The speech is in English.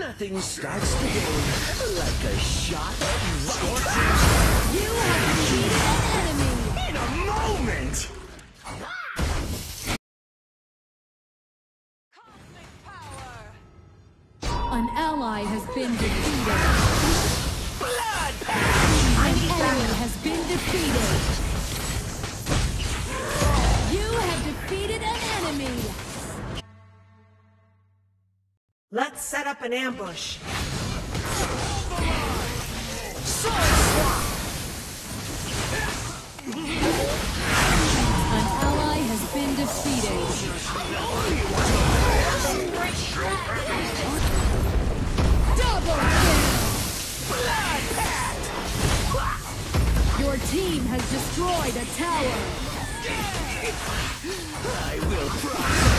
Nothing starts the game like a shot of vodka. You have defeated an enemy! In a moment! An ally has been defeated. Let's set up an ambush. An ally has been defeated. Double kill! Your team has destroyed a tower. I will